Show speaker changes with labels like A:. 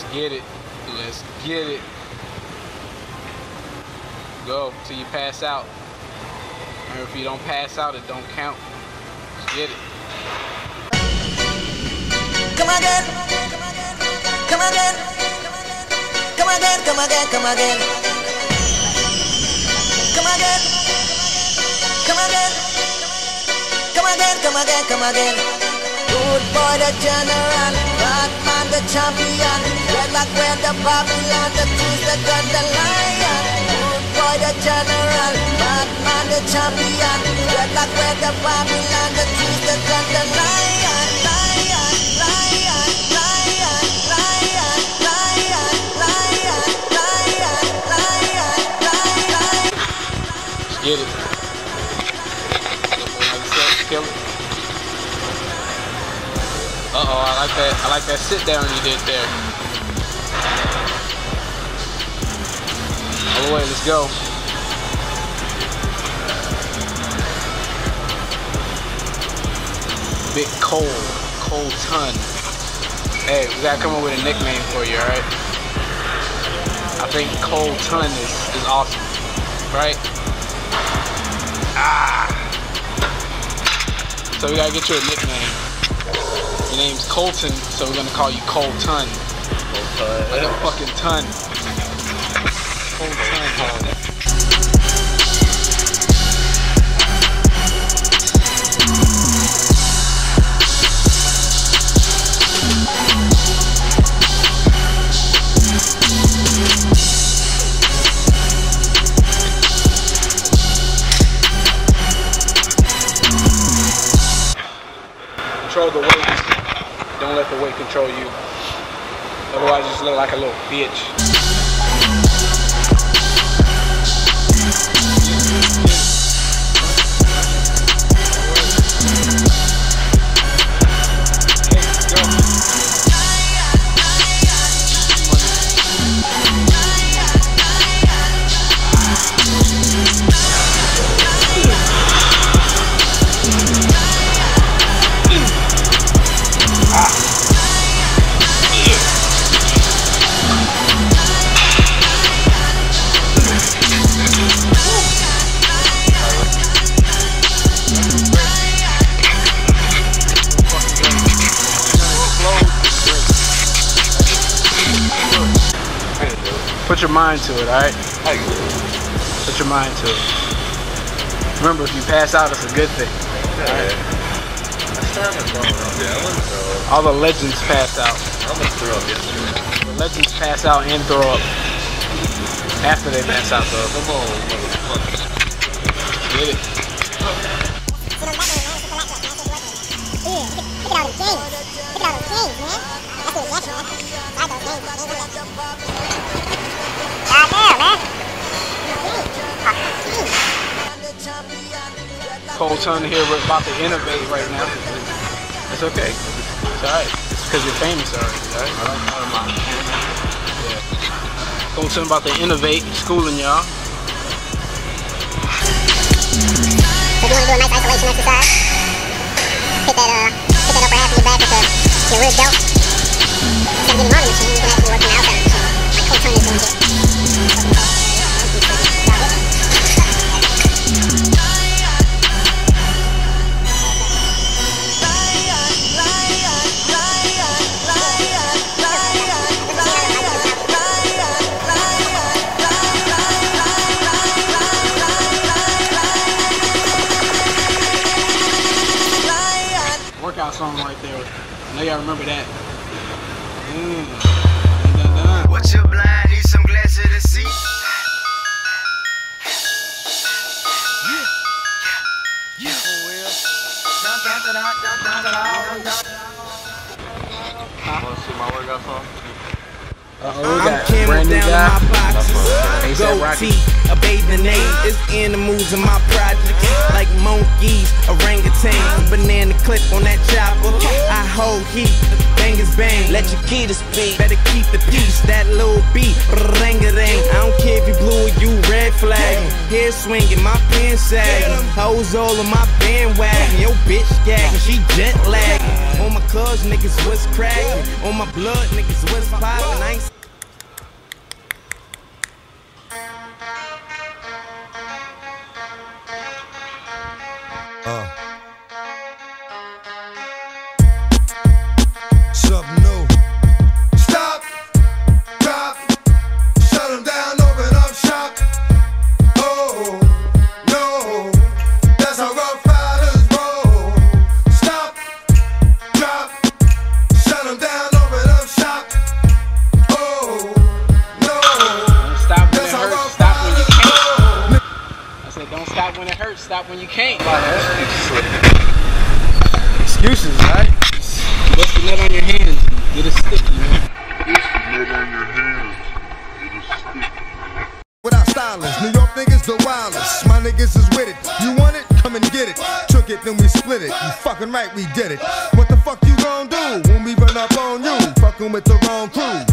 A: Let's get it. Let's get it. Go till you pass out. Remember, if you don't pass out, it don't count. Let's get it.
B: Come again. Come again. Come again, come again, come again. Come again. Come again. Come again, come again, come again. Good boy the general, bad man the champion. Like where the Babylon, the the the lion. Boy the general, bad man the champion. Like where the Babylon, the the the lion.
A: Uh oh, I like that. I like that sit down you did there. Way, let's go. Big Cole, Cole Ton. Hey, we gotta come up with a nickname for you, alright? I think Cole Ton is, is awesome, right? Ah! So we gotta get you a nickname. Your name's Colton, so we're gonna call you Cole Ton. Like a fucking ton. Ton. Control the weight. Don't let the weight control you. Otherwise, you just look like a little bitch. Put your mind to it, alright? Put your mind to it. Remember, if you pass out, it's a good thing. All the legends pass out. The legends pass out and throw up. After they pass out, though. Get it. Cole Ton here, we're about to innovate right now. It's okay. It's alright. It's because you're famous already, alright? Yeah. Cole Ton about to innovate, schooling y'all.
C: So if you want to do a nice isolation exercise, hit that uh, hit that upper half of your back with the, your rear delt. Instead of getting on the machine, you can actually work on the outside of the machine, like Coach Tony is doing here.
A: I remember that. Mm. Dun, dun, dun.
D: What's your blind? Need some glasses
E: to see? Yeah. Uh
A: oh, we
F: I'm
A: brand
F: down
A: guy.
F: My boxes.
A: Go
F: T, a bathing name. It's in the moves of my pride. Monkeys, orangutan, banana clip on that chopper. I hold heat, bangers bang. Let your kid speak. Better keep the peace. That little beat, ring a ring. I don't care if you blue or you red flag. Hair swinging, my pen sagging. Hoes all on my bandwagon. Yo, bitch gagging, she jet lagging. On my cuz niggas, what's cracking? On my blood niggas, what's poppin'? I ain't
G: stop
A: when it hurts. Stop when you can't. Excuses, right? Bust the nut on your hands. and Get it sticky, man.
G: Without stylist, New York niggas the wildest. My niggas is with it. You want it? Come and get it. Took it, then we split it. You fucking right, we did it. What the fuck you gon' do when we run up on you? Fucking with the wrong crew.